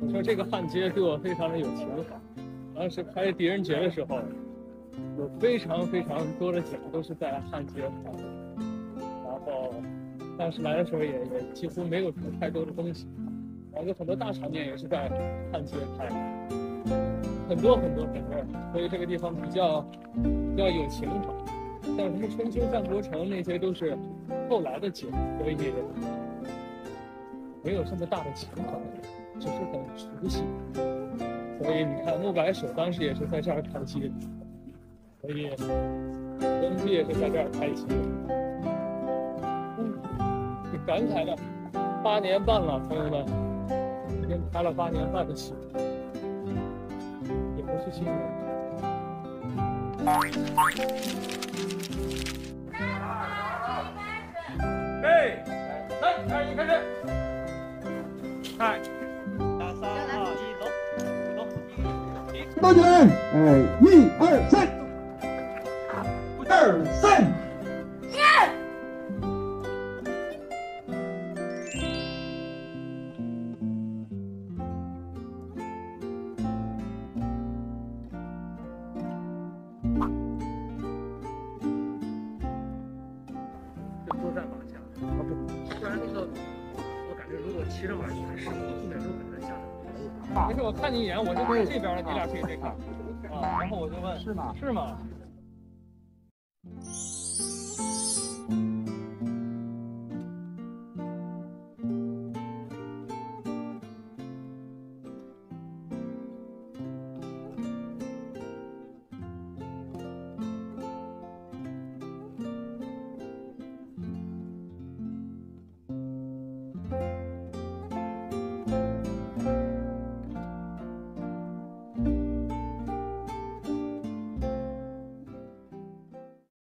我说这个汉街对我非常的有情怀。当时拍狄仁杰的时候，有非常非常多的景都是在汉街拍的。然后当时来的时候也也几乎没有什么太多的东西，然后有很多大场面也是在汉街拍，很多很多很多，所以这个地方比较比较有情怀。像什么春秋战国城那些都是后来的景，所以没有这么大的情怀，只是很熟悉。所以你看，莫白首当时也是在这儿拍戏，所以登基也是在这儿拍戏。嗯，挺感慨的，八年半了，朋友们，已经拍了八年半的戏，也不是新人。三二一，开始。嗨，三二一，走，走，到起来，哎，一二三，二三，但是那个，我感觉如果骑着马，你还是后面肉很难下来。没事，我看你一眼，我就看这边了，你俩可以对看。啊，然后我就问，是吗？是吗？